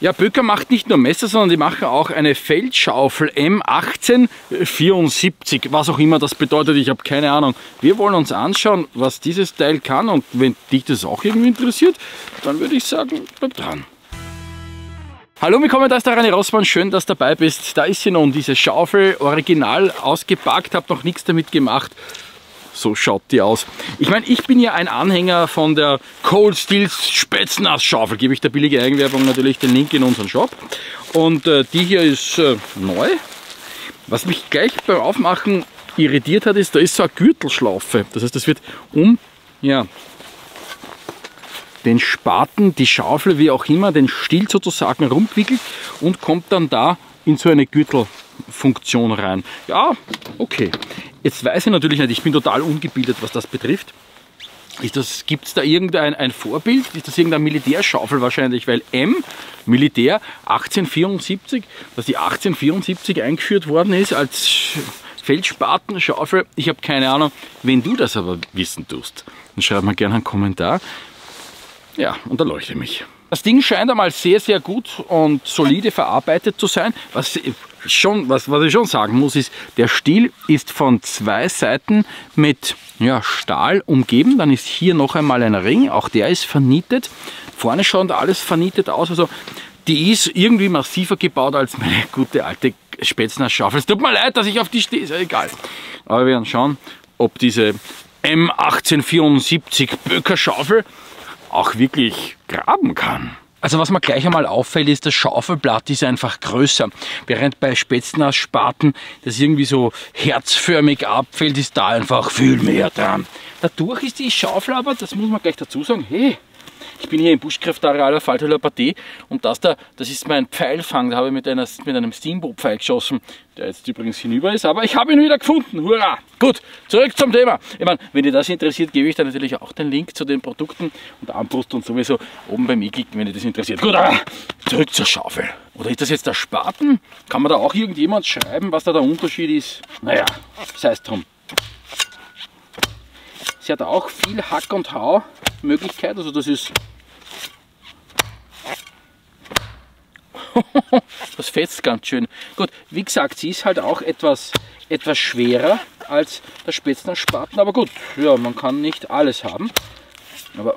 Ja, Böker macht nicht nur Messer, sondern die machen auch eine Feldschaufel M1874, was auch immer das bedeutet, ich habe keine Ahnung. Wir wollen uns anschauen, was dieses Teil kann und wenn dich das auch irgendwie interessiert, dann würde ich sagen, bleib dran. Hallo, willkommen, da ist der René Rossmann, schön, dass du dabei bist. Da ist sie nun, diese Schaufel, original ausgepackt, habe noch nichts damit gemacht. So schaut die aus. Ich meine, ich bin ja ein Anhänger von der Cold Steel Spätznass Schaufel. Gebe ich der billige Eigenwerbung natürlich den Link in unseren Shop. Und äh, die hier ist äh, neu. Was mich gleich beim Aufmachen irritiert hat, ist, da ist so eine Gürtelschlaufe. Das heißt, das wird um ja, den Spaten, die Schaufel, wie auch immer, den Stiel sozusagen rumgewickelt und kommt dann da in so eine Gürtelfunktion rein. Ja, okay. Jetzt weiß ich natürlich nicht, ich bin total ungebildet, was das betrifft. Gibt es da irgendein ein Vorbild? Ist das irgendeine Militärschaufel wahrscheinlich? Weil M, Militär, 1874, dass die 1874 eingeführt worden ist als Feldspaten-Schaufel. Ich habe keine Ahnung. Wenn du das aber wissen tust, dann schreib mal gerne einen Kommentar. Ja, und erleuchte mich. Das Ding scheint einmal sehr, sehr gut und solide verarbeitet zu sein. Was, schon, was, was ich schon sagen muss, ist, der Stiel ist von zwei Seiten mit ja, Stahl umgeben. Dann ist hier noch einmal ein Ring, auch der ist vernietet. Vorne schaut alles vernietet aus. Also die ist irgendwie massiver gebaut als meine gute alte Spätzner Schaufel. Es tut mir leid, dass ich auf die stehe, ist ja egal. Aber wir werden schauen, ob diese M1874 Böker Schaufel auch wirklich graben kann. Also was mir gleich einmal auffällt, ist, das Schaufelblatt ist einfach größer. Während bei Spätzner Spaten das irgendwie so herzförmig abfällt, ist da einfach viel mehr dran. Dadurch ist die Schaufel aber, das muss man gleich dazu sagen, hey, ich bin hier im Buschkraftareal auf Waldhöhler und das da, das ist mein Pfeilfang. Da habe ich mit, einer, mit einem Steamboat-Pfeil geschossen, der jetzt übrigens hinüber ist, aber ich habe ihn wieder gefunden. Hurra! Gut, zurück zum Thema. Ich meine, wenn ihr das interessiert, gebe ich da natürlich auch den Link zu den Produkten und Armbrust und sowieso oben bei mir klicken, wenn ihr das interessiert. Gut, aber zurück zur Schaufel. Oder ist das jetzt der Spaten? Kann man da auch irgendjemand schreiben, was da der Unterschied ist? Naja, sei es drum. Sie hat auch viel Hack- und Hau-Möglichkeit, also das ist das fetzt ganz schön. Gut, wie gesagt, sie ist halt auch etwas, etwas schwerer als der Spätzner Spaten, aber gut, ja, man kann nicht alles haben. Aber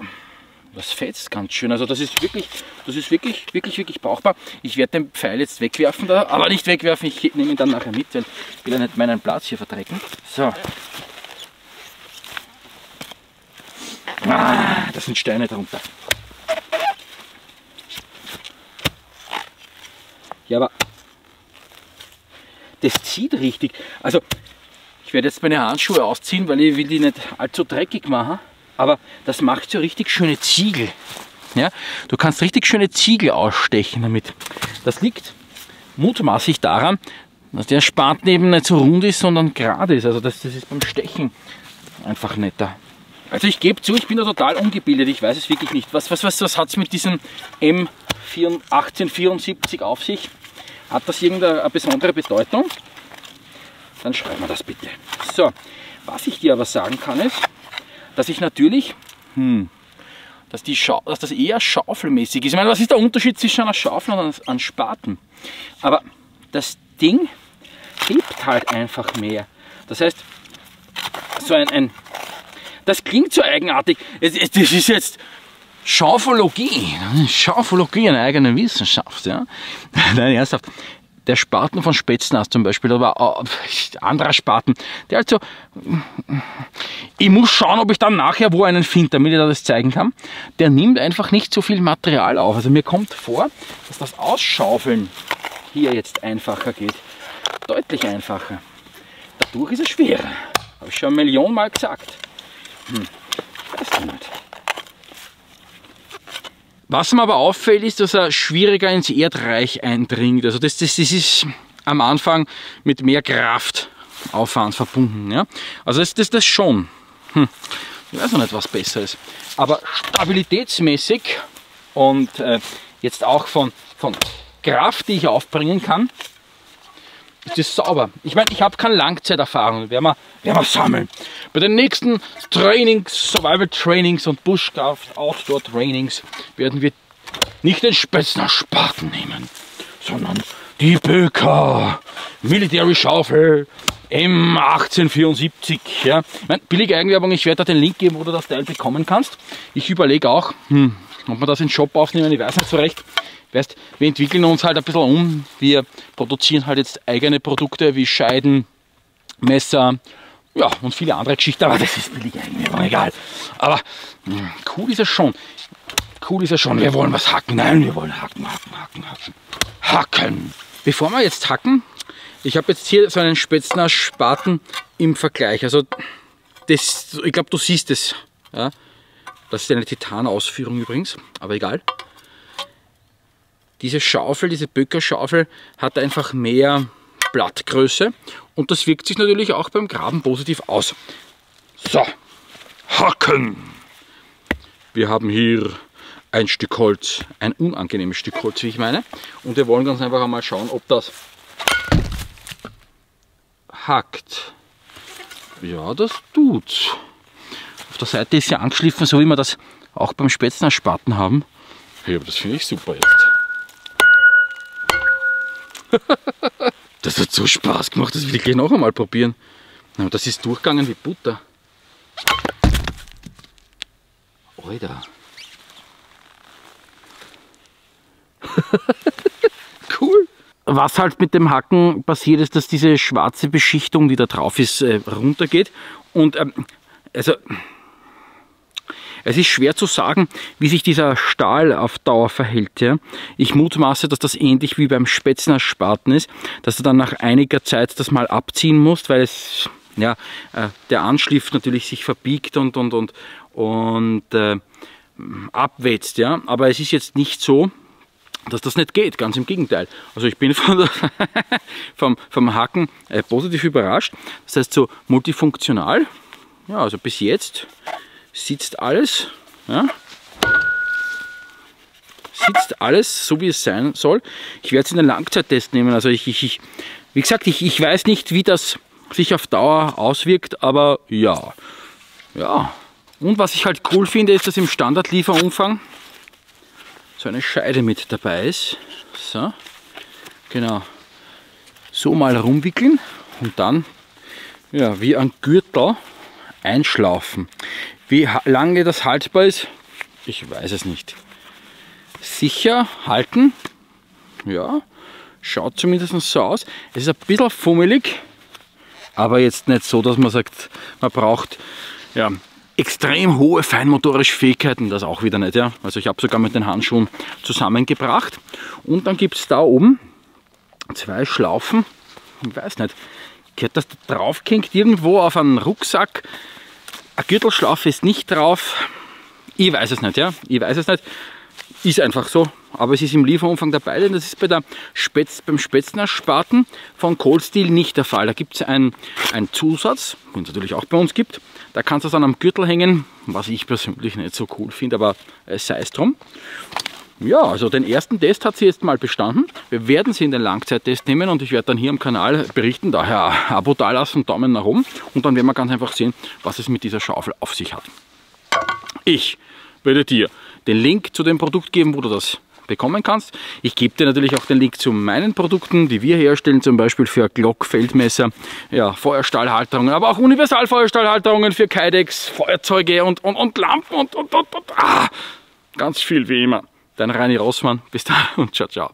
das fetzt ganz schön. Also das ist wirklich, das ist wirklich, wirklich, wirklich brauchbar. Ich werde den Pfeil jetzt wegwerfen da, aber nicht wegwerfen, ich nehme ihn dann nachher mit, weil ich will ja nicht meinen Platz hier verdrecken. So. Ah, da sind Steine drunter. Ja, aber das zieht richtig. Also, ich werde jetzt meine Handschuhe ausziehen, weil ich will die nicht allzu dreckig machen. Aber das macht so richtig schöne Ziegel. Ja, du kannst richtig schöne Ziegel ausstechen damit. Das liegt mutmaßlich daran, dass der Spaten eben nicht so rund ist, sondern gerade ist. Also das, das ist beim Stechen einfach netter. Also ich gebe zu, ich bin da total ungebildet, ich weiß es wirklich nicht. Was, was, was, was hat es mit diesem M1874 auf sich? Hat das irgendeine besondere Bedeutung? Dann schreiben wir das bitte. So, was ich dir aber sagen kann ist, dass ich natürlich, hm, dass, die dass das eher schaufelmäßig ist. Ich meine, was ist der Unterschied zwischen einer Schaufel und einem Spaten? Aber das Ding hebt halt einfach mehr. Das heißt, so ein, ein das klingt so eigenartig. Das ist jetzt Schaufologie. Schaufologie, eine eigene Wissenschaft. Ja? Nein, ernsthaft. Der Spaten von Spätznas zum Beispiel, oder anderer Spaten, der halt so, ich muss schauen, ob ich dann nachher wo einen finde, damit ich das zeigen kann. Der nimmt einfach nicht so viel Material auf. Also mir kommt vor, dass das Ausschaufeln hier jetzt einfacher geht. Deutlich einfacher. Dadurch ist es schwerer. Habe ich schon eine Million Mal gesagt. Hm, weiß ich nicht. Was mir aber auffällt, ist, dass er schwieriger ins Erdreich eindringt. Also das, das, das ist am Anfang mit mehr Kraftaufwand verbunden. Ja? Also das, das, das schon. Hm. Ich weiß noch nicht, was besser ist. Aber stabilitätsmäßig und äh, jetzt auch von, von Kraft, die ich aufbringen kann, ist das sauber. Ich meine, ich habe keine Langzeiterfahrung, werden wir, werden wir sammeln. Bei den nächsten Trainings, Survival Trainings und Bushcraft Outdoor Trainings werden wir nicht den Spätzner Spaten nehmen, sondern die Böker Military Schaufel M1874. Ja. billige Eigenwerbung, ich werde da den Link geben, wo du das Teil bekommen kannst. Ich überlege auch, hm, ob man das in den Shop aufnehmen, ich weiß nicht so recht. Weißt, wir entwickeln uns halt ein bisschen um. Wir produzieren halt jetzt eigene Produkte wie Scheiden, Messer, ja, und viele andere Geschichten, aber das ist billig eigentlich, aber egal. Aber hm, cool ist es schon. Cool ist es schon. Wir wollen was hacken. Nein, wir wollen hacken, hacken, hacken, hacken. Hacken. Bevor wir jetzt hacken, ich habe jetzt hier so einen Spätzner Spaten im Vergleich. Also, das, ich glaube, du siehst es. Ja? Das ist eine Titan-Ausführung übrigens, aber egal. Diese Schaufel, diese Böckerschaufel hat einfach mehr Blattgröße und das wirkt sich natürlich auch beim Graben positiv aus. So, hacken! Wir haben hier ein Stück Holz, ein unangenehmes Stück Holz, wie ich meine. Und wir wollen ganz einfach einmal schauen, ob das hackt. Ja, das tut's. Der Seite ist ja angeschliffen, so wie wir das auch beim Spätzner Spaten haben. Ja, das finde ich super jetzt. Das hat so Spaß gemacht, das will ich gleich noch einmal probieren. Aber das ist durchgegangen wie Butter. Alter. cool. Was halt mit dem Hacken passiert ist, dass diese schwarze Beschichtung, die da drauf ist, äh, runtergeht. Und ähm, also es ist schwer zu sagen, wie sich dieser Stahl auf Dauer verhält. Ja. Ich mutmaße, dass das ähnlich wie beim Spätzner Spaten ist, dass du dann nach einiger Zeit das mal abziehen musst, weil es ja, äh, der Anschliff natürlich sich verbiegt und, und, und, und äh, abwetzt. Ja. Aber es ist jetzt nicht so, dass das nicht geht, ganz im Gegenteil. Also ich bin der, vom, vom Haken äh, positiv überrascht. Das heißt so multifunktional, ja, also bis jetzt sitzt alles. Ja. Sitzt alles so, wie es sein soll. Ich werde es in den Langzeittest nehmen. Also ich, ich, ich wie gesagt, ich, ich weiß nicht, wie das sich auf Dauer auswirkt, aber ja. Ja. Und was ich halt cool finde, ist, dass im Standardlieferumfang so eine Scheide mit dabei ist. So, genau. So mal rumwickeln und dann ja, wie ein Gürtel einschlaufen. Wie lange das haltbar ist, ich weiß es nicht. Sicher halten, ja, schaut zumindest so aus. Es ist ein bisschen fummelig, aber jetzt nicht so, dass man sagt, man braucht ja, extrem hohe feinmotorische Fähigkeiten, das auch wieder nicht. Ja. Also ich habe sogar mit den Handschuhen zusammengebracht. Und dann gibt es da oben zwei Schlaufen, ich weiß nicht, gehört das da drauf kinkt irgendwo auf einen Rucksack eine Gürtelschlaufe ist nicht drauf. Ich weiß es nicht, ja. Ich weiß es nicht. Ist einfach so. Aber es ist im Lieferumfang dabei, denn das ist bei der Spätz, beim Spätzner Spaten von Cold Steel nicht der Fall. Da gibt es einen, Zusatz, den es natürlich auch bei uns gibt. Da kannst du es dann am Gürtel hängen, was ich persönlich nicht so cool finde, aber sei es drum. Ja, also den ersten Test hat sie jetzt mal bestanden. Wir werden sie in den Langzeittest nehmen und ich werde dann hier am Kanal berichten. Daher Abo dalassen, Daumen nach oben und dann werden wir ganz einfach sehen, was es mit dieser Schaufel auf sich hat. Ich werde dir den Link zu dem Produkt geben, wo du das bekommen kannst. Ich gebe dir natürlich auch den Link zu meinen Produkten, die wir herstellen, zum Beispiel für Glock, Feldmesser, ja, Feuerstahlhalterungen, aber auch Universalfeuerstahlhalterungen für Kydex, Feuerzeuge und, und, und Lampen und, und, und, und ah, ganz viel wie immer. Dein Reini Rossmann. Bis dann und ciao, ciao.